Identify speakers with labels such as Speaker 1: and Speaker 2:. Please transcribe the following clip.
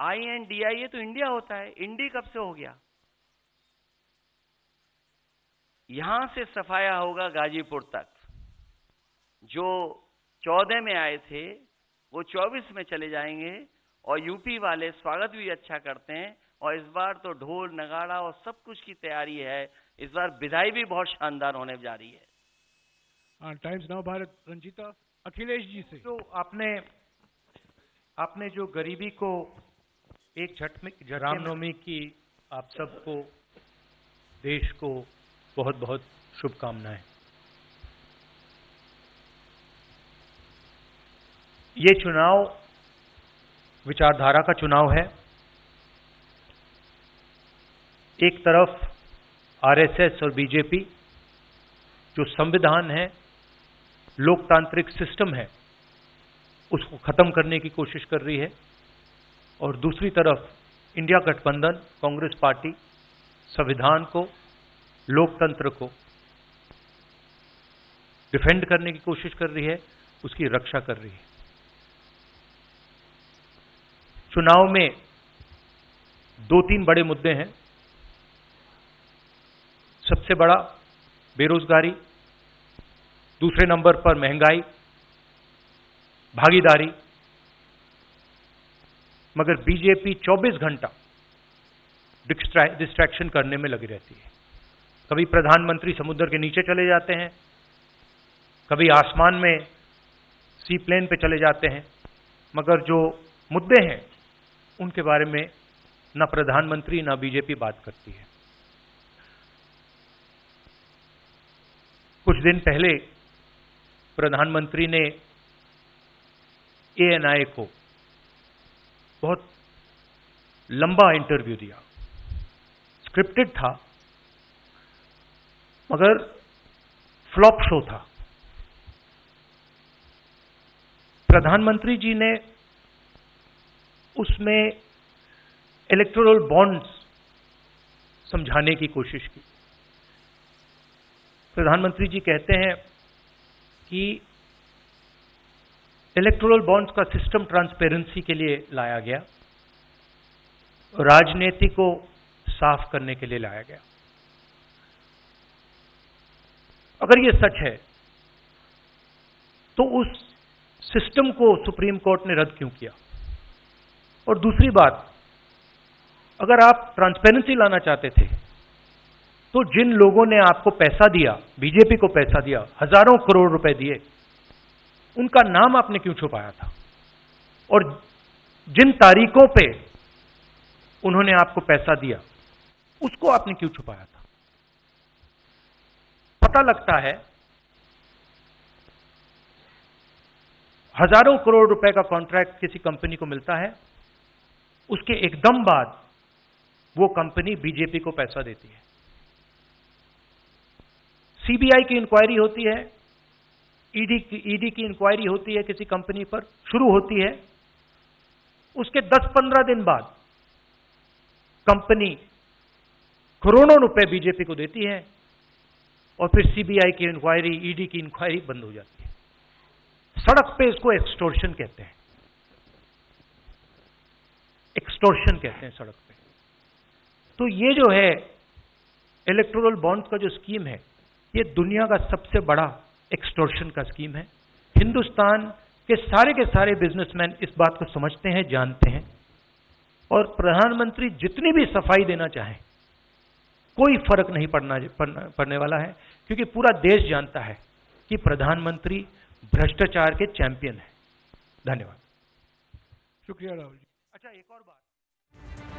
Speaker 1: I N D I ए तो India होता है। इंडी कब से हो गया? यहाँ से सफाया होगा गाजीपुर तक। जो चौदह में आए थे वो चौबीस में चले जाएँगे और यूपी वाले स्वागत भी अच्छा करते हैं और इस बार तो ढोल नगाड़ा और सब कुछ की तैयारी है। इस बार विदाई भी बहुत शानदार होने जा रही है।
Speaker 2: टाइम्स नव भारत रंजीता अखिलेश जी से।
Speaker 3: तो आपने आपने जो गरीबी को एक झट में रामनवमी की आप सबको देश को बहुत बहुत शुभकामनाएँ। ये चुनाव विचारधारा का चुनाव है। एक तरफ़ आरएसएस और बीजेपी जो संविधान है लोकतांत्रिक सिस्टम है उसको खत्म करने की कोशिश कर रही है। और दूसरी तरफ़ इंडिया गठबंधन, कांग्रेस पार्टी, संविधान को, लोकतंत्र को डिफेंड करने की कोशिश कर रही है, उसकी रक्षा कर रही है। चुनाव में दो तीन बड़े मुद्दे हैं। सबसे बड़ा, बेरोजगारी। दूसरे नंबर पर महँगाई। भागीदारी। मगर बीजेपी 24 घंटा डिस्ट्रैक्शन करने में लगी रहती है। कभी प्रधानमंत्री समुद्र के नीचे चले जाते हैं, कभी आसमान में सी प्लेन पे चले जाते हैं, मगर जो मुद्दे हैं, उनके बारे में ना प्रधानमंत्री, ना बीजेपी बात करती है। कुछ दिन पहले प्रधानमंत्री ने एएनआई को बहुत लंबा इंटरव्यू दिया। स्क्रिप्टेड था, मगर फ्लॉप शो था। प्रधानमंत्री जी ने उसमें इलेक्टोरल बॉन्ड्स समझाने की कोशिश की। प्रधानमंत्री जी कहते हैं कि इलेक्टोरल बॉन्ड्स का सिस्टम ट्रांसपेरेंसी के लिए लाया गया। राजनीति को साफ़ करने के लिए लाया गया। अगर यह सच है तो उस सिस्टम को सुप्रीम कोर्ट ने रद्द क्यों किया? और दूसरी बात, अगर आप ट्रांसपेरेंसी लाना चाहते थे तो जिन लोगों ने आपको पैसा दिया बीजेपी को पैसा दिया, हज़ारों करोड़ रुपए दिए उनका नाम आपने क्यों छुपाया था? और जिन तारीखों पे उन्होंने आपको पैसा दिया, उसको आपने क्यों छुपाया था? पता लगता है, हज़ारों करोड़ रुपए का कॉन्ट्रैक्ट किसी कंपनी को मिलता है, उसके एकदम बाद वो कंपनी बीजेपी को पैसा देती है। सीबीआई की इंक्वायरी होती है ईडी की ईडी की इंक्वायरी होती है किसी कंपनी पर, शुरू होती है। उसके 10-15 दिन बाद कंपनी करोड़ों रुपए बीजेपी को देती है और फिर सीबीआई की इंक्वायरी ईडी की इंक्वायरी बंद हो जाती है। सड़क पे इसको एक्सटोर्शन कहते हैं। एक्सटोर्शन कहते हैं सड़क पे। तो ये जो है इलेक्टोरल बॉन्ड का जो स्कीम है, ये दुनिया का सबसे बड़ा एक्सटोर्शन का स्कीम है। हिंदुस्तान के सारे के सारे बिजनेसमैन इस बात को समझते हैं जानते हैं। और प्रधानमंत्री जितनी भी सफ़ाई देना चाहें कोई फ़र्क नहीं पड़ना पड़ने वाला है क्योंकि पूरा देश जानता है कि प्रधानमंत्री भ्रष्टाचार के चैंपियन है। धन्यवाद।
Speaker 2: शुक्रिया राहुल जी।
Speaker 3: अच्छा एक और बात।